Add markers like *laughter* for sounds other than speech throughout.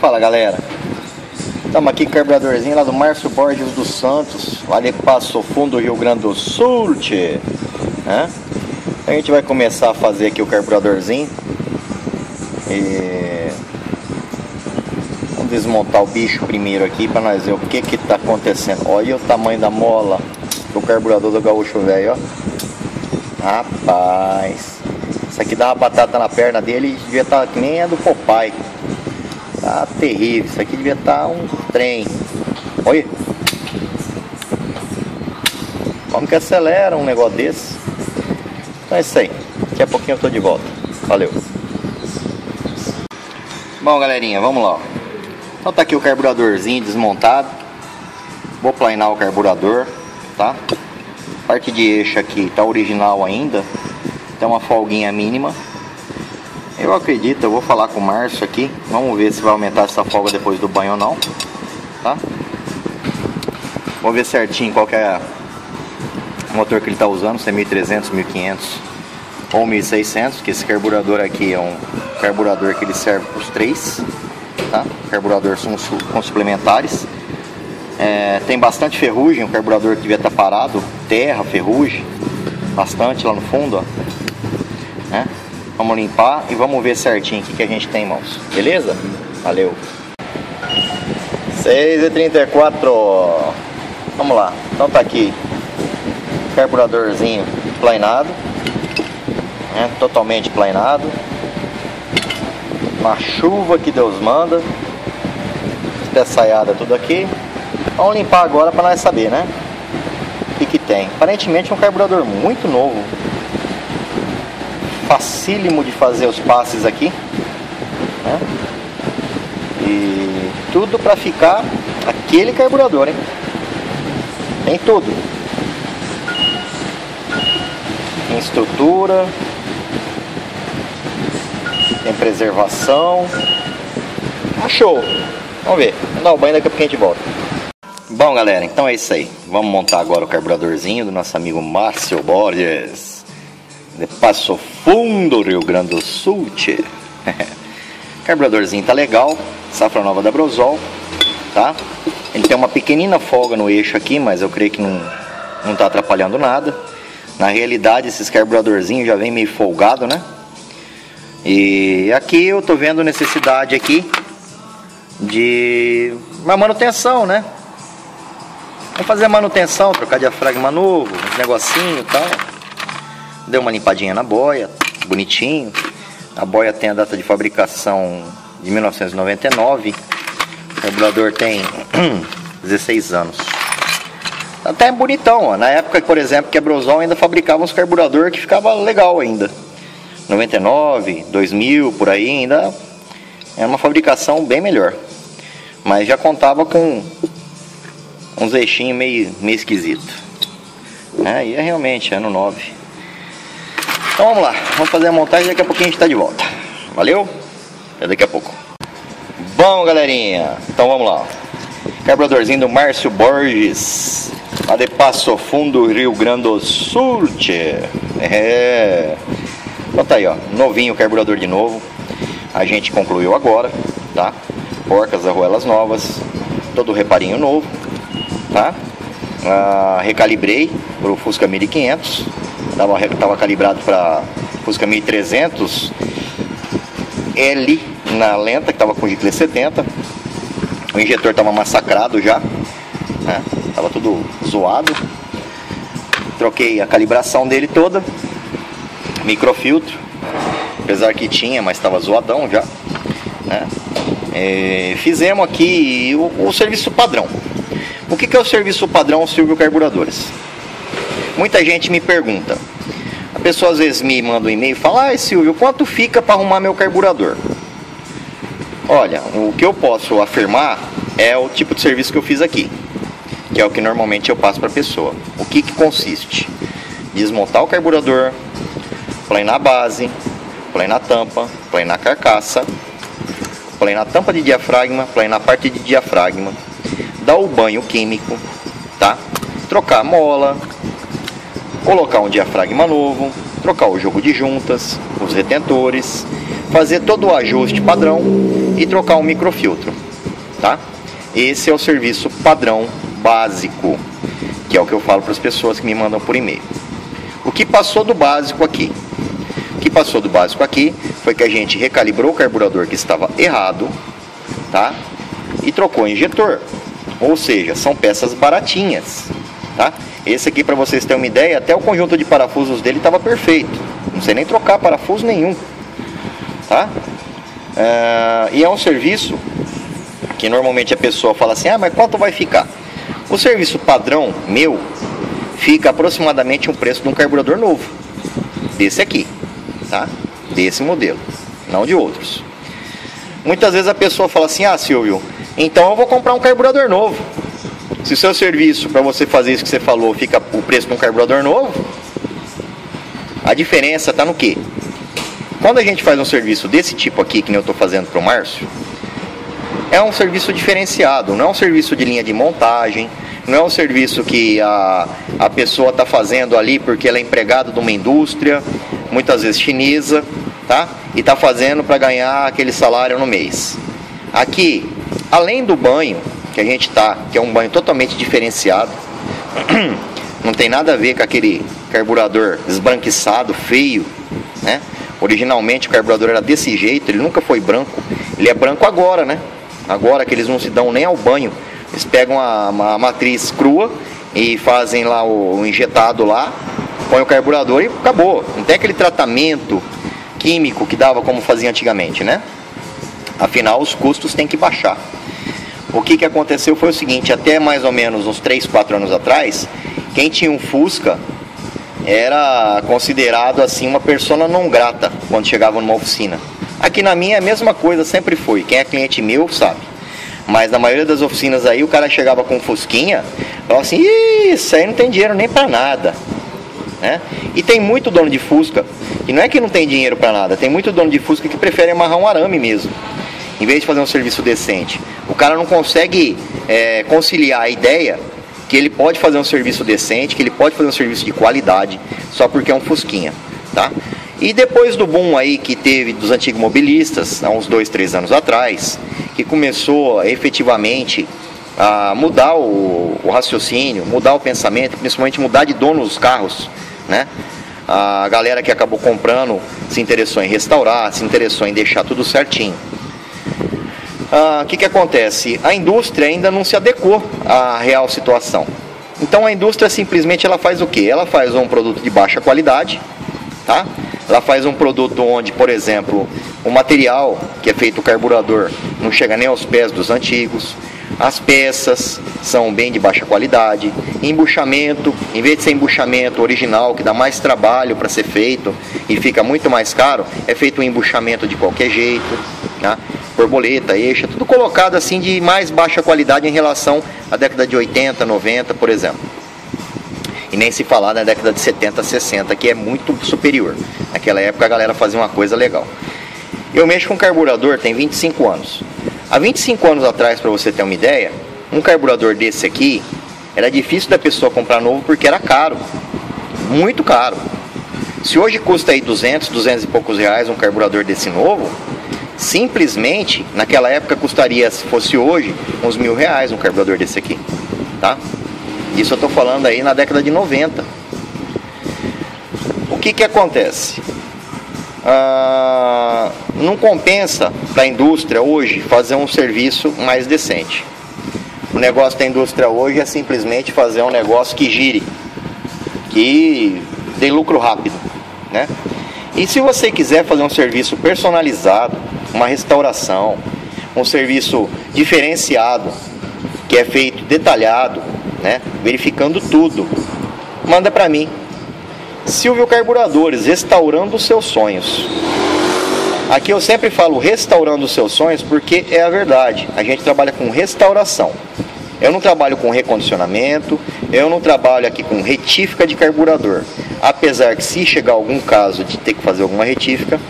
Fala galera, estamos aqui com o carburadorzinho lá do Márcio Borges dos Santos, de Passo Fundo, Rio Grande do Sul, tchê. Né? A gente vai começar a fazer aqui o carburadorzinho e vamos desmontar o bicho primeiro aqui para nós ver o que que tá acontecendo. Olha o tamanho da mola do carburador do gaúcho velho. Rapaz, isso aqui dá uma batata na perna dele e devia estar tá, que nem a do Popeye. Tá terrível. Isso aqui devia estar tá um trem. Olha. Como que acelera um negócio desse? Então é isso aí. Daqui a pouquinho eu tô de volta. Valeu. Bom, galerinha, vamos lá. Então tá aqui o carburadorzinho desmontado. Vou planear o carburador, tá? Parte de eixo aqui tá original ainda. Tem uma folguinha mínima. Eu acredito, eu vou falar com o Márcio aqui. Vamos ver se vai aumentar essa folga depois do banho ou não. Tá? Vou ver certinho qual é o motor que ele está usando, se é 1300, 1500 ou 1600, que esse carburador aqui é um carburador que ele serve para os três, tá? Carburador com suplementares. É, tem bastante ferrugem, o carburador que devia estar tá parado, terra, ferrugem, bastante lá no fundo, ó. Né? Vamos limpar e vamos ver certinho o que, que a gente tem em mãos. Beleza? Valeu. 6h34. Vamos lá. Então tá aqui. Carburadorzinho planeado. Né? Totalmente planeado. Uma chuva que Deus manda. Espessaiada tudo aqui. Vamos limpar agora para nós saber, né? O que, que tem. Aparentemente é um carburador muito novo facílimo de fazer os passes aqui. Né? E tudo para ficar aquele carburador, hein? Tem tudo. Tem estrutura. Tem preservação. Achou. Vamos ver. Vamos dar o banho daqui a pouquinho a gente volta. Bom, galera, então é isso aí. Vamos montar agora o carburadorzinho do nosso amigo Márcio Borges de Passo Fundo, Rio Grande do Sul. Tchê. *laughs* Carburadorzinho tá legal, safra nova da Brosol, tá? Ele tem uma pequenina folga no eixo aqui, mas eu creio que não, não tá atrapalhando nada. Na realidade, esses carburadorzinhos já vem meio folgado, né? E aqui eu tô vendo necessidade aqui de uma manutenção, né? Vamos fazer manutenção, trocar diafragma novo, negocinho e tal. Deu uma limpadinha na boia, bonitinho. A boia tem a data de fabricação de 1999. O carburador tem *clears throat* 16 anos. Até bonitão, ó. Na época, por exemplo, que a Brosol ainda fabricava uns carburador que ficava legal ainda. 99, 2000, por aí ainda era uma fabricação bem melhor. Mas já contava com uns eixinhos meio, meio esquisito. É, e é realmente ano 9. Então vamos lá, vamos fazer a montagem daqui a pouquinho a gente está de volta. Valeu? Até daqui a pouco. Bom, galerinha, então vamos lá. Carburadorzinho do Márcio Borges, lá de Passo Fundo, Rio Grande do Sul. É. Então tá aí, ó, novinho o carburador de novo. A gente concluiu agora, tá? Porcas, arruelas novas, todo reparinho novo, tá? Ah, recalibrei pro Fusca 1500 Tava, tava calibrado para Fusca 1300 L na lenta, que tava com GT 70. O injetor tava massacrado já, né? Tava tudo zoado. Troquei a calibração dele toda. Microfiltro. Apesar que tinha, mas estava zoadão já. Né? É, fizemos aqui o, o, serviço padrão. O que, que é o serviço padrão Silvio Carburadores? Muita gente me pergunta. A pessoa às vezes me manda um e-mail e fala: Ai Silvio, quanto fica para arrumar meu carburador? Olha, o que eu posso afirmar é o tipo de serviço que eu fiz aqui, que é o que normalmente eu passo para a pessoa. O que, que consiste? Desmontar o carburador, planear a base, planear a tampa, planear a carcaça, planear a tampa de diafragma, planear a parte de diafragma, dar o banho químico, tá? Trocar a mola, colocar um diafragma novo, trocar o jogo de juntas, os retentores, fazer todo o ajuste padrão e trocar um microfiltro, tá? Esse é o serviço padrão básico, que é o que eu falo para as pessoas que me mandam por e-mail. O que passou do básico aqui? O que passou do básico aqui foi que a gente recalibrou o carburador que estava errado, tá? E trocou o injetor. Ou seja, são peças baratinhas, tá? Esse aqui, para vocês terem uma ideia, até o conjunto de parafusos dele estava perfeito. Não sei nem trocar parafuso nenhum, tá? É, e é um serviço que normalmente a pessoa fala assim, ah, mas quanto vai ficar? O serviço padrão meu fica aproximadamente um preço de um carburador novo, desse aqui, tá? Desse modelo, não de outros. Muitas vezes a pessoa fala assim, ah, Silvio, então eu vou comprar um carburador novo. Se o seu serviço para você fazer isso que você falou fica o preço de um carburador novo, a diferença está no quê? Quando a gente faz um serviço desse tipo aqui, que nem eu estou fazendo para o Márcio, é um serviço diferenciado, não é um serviço de linha de montagem, não é um serviço que a, a pessoa está fazendo ali porque ela é empregada de uma indústria, muitas vezes chinesa, tá? E está fazendo para ganhar aquele salário no mês. Aqui, além do banho que a gente está, que é um banho totalmente diferenciado, *clears throat* não tem nada a ver com aquele carburador esbranquiçado, feio, né? Originalmente o carburador era desse jeito, ele nunca foi branco. Ele é branco agora, né? Agora que eles não se dão nem ao banho, eles pegam a, a matriz crua e fazem lá o, o injetado lá, põe o carburador e acabou. Não tem aquele tratamento químico que dava como fazia antigamente, né? Afinal, os custos têm que baixar. O que, que aconteceu foi o seguinte, até mais ou menos uns 3, 4 anos atrás, quem tinha um Fusca era considerado assim uma persona não grata quando chegava numa oficina. Aqui na minha é a mesma coisa, sempre foi. Quem é cliente meu sabe. Mas na maioria das oficinas aí o cara chegava com um fusquinha, falava assim, isso aí não tem dinheiro nem para nada. Né? E tem muito dono de Fusca, e não é que não tem dinheiro para nada, tem muito dono de Fusca que prefere amarrar um arame mesmo, em vez de fazer um serviço decente. O cara não consegue é, conciliar a ideia que ele pode fazer um serviço decente, que ele pode fazer um serviço de qualidade, só porque é um Fusquinha, tá? E depois do boom aí que teve dos antigos mobilistas, há uns dois, três anos atrás, que começou efetivamente a mudar o, o raciocínio, mudar o pensamento, principalmente mudar de dono dos carros, né? A galera que acabou comprando se interessou em restaurar, se interessou em deixar tudo certinho. O ah, que, que acontece? A indústria ainda não se adequou à real situação. Então a indústria simplesmente ela faz o que? Ela faz um produto de baixa qualidade, tá? Ela faz um produto onde, por exemplo, o material que é feito o carburador não chega nem aos pés dos antigos. As peças são bem de baixa qualidade. Embuchamento, em vez de ser embuchamento original, que dá mais trabalho para ser feito e fica muito mais caro, é feito um embuchamento de qualquer jeito. Tá? Borboleta, eixa, tudo colocado assim de mais baixa qualidade em relação à década de 80, 90, por exemplo. E nem se falar na década de 70, 60, que é muito superior. Naquela época a galera fazia uma coisa legal. Eu mexo com carburador tem 25 anos. Há 25 anos atrás, para você ter uma ideia, um carburador desse aqui era difícil da pessoa comprar novo porque era caro. Muito caro. Se hoje custa aí 200, 200 e poucos reais um carburador desse novo, simplesmente naquela época custaria, se fosse hoje, uns mil reais um carburador desse aqui. Tá? Isso eu estou falando aí na década de 90. O que, que acontece? Ah, não compensa para a indústria hoje fazer um serviço mais decente. O negócio da indústria hoje é simplesmente fazer um negócio que gire, que dê lucro rápido, né? E se você quiser fazer um serviço personalizado, uma restauração, um serviço diferenciado, que é feito detalhado, né? verificando tudo. Manda para mim. Silvio Carburadores, restaurando os seus sonhos. Aqui eu sempre falo restaurando os seus sonhos porque é a verdade. A gente trabalha com restauração. Eu não trabalho com recondicionamento, eu não trabalho aqui com retífica de carburador. Apesar que se chegar algum caso de ter que fazer alguma retífica,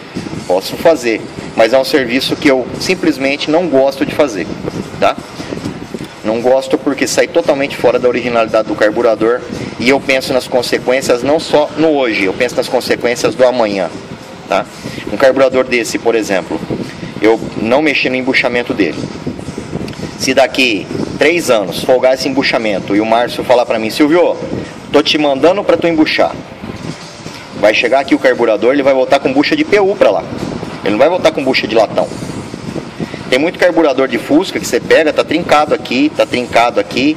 posso fazer. Mas é um serviço que eu simplesmente não gosto de fazer, tá? Não gosto porque sai totalmente fora da originalidade do carburador e eu penso nas consequências não só no hoje, eu penso nas consequências do amanhã. Tá? Um carburador desse, por exemplo, eu não mexer no embuchamento dele. Se daqui três anos folgar esse embuchamento e o Márcio falar para mim, Silvio, tô te mandando para tu embuchar. Vai chegar aqui o carburador, ele vai voltar com bucha de PU para lá. Ele não vai voltar com bucha de latão. Tem muito carburador de Fusca que você pega, tá trincado aqui, tá trincado aqui,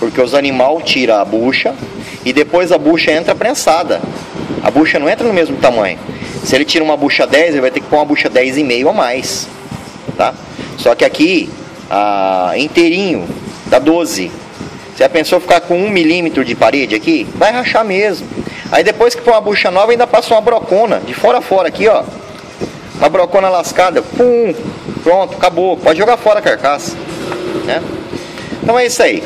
porque os animal tira a bucha e depois a bucha entra prensada. A bucha não entra no mesmo tamanho. Se ele tira uma bucha 10, ele vai ter que pôr uma bucha 10,5 ou mais. Tá? Só que aqui, a, inteirinho, dá 12. Se a pessoa ficar com um milímetro de parede aqui, vai rachar mesmo. Aí depois que põe uma bucha nova, ainda passa uma brocona, de fora a fora aqui, ó. Uma brocona lascada, pum, pronto, acabou. Pode jogar fora a carcaça. Né? Então é isso aí.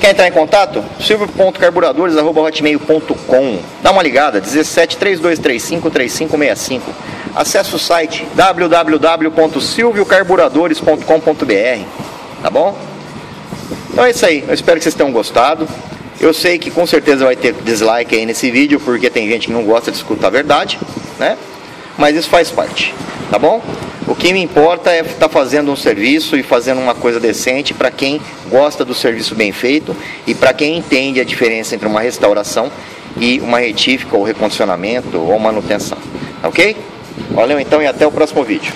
Quer entrar em contato? silvio.carburadores.hotmail.com Dá uma ligada, 17 3235 3565. Acesse o site www.silviocarburadores.com.br Tá bom? Então é isso aí. Eu espero que vocês tenham gostado. Eu sei que com certeza vai ter dislike aí nesse vídeo, porque tem gente que não gosta de escutar a verdade, né? Mas isso faz parte, tá bom? O que me importa é estar tá fazendo um serviço e fazendo uma coisa decente para quem gosta do serviço bem feito e para quem entende a diferença entre uma restauração e uma retífica ou recondicionamento ou manutenção. Ok? Valeu então e até o próximo vídeo.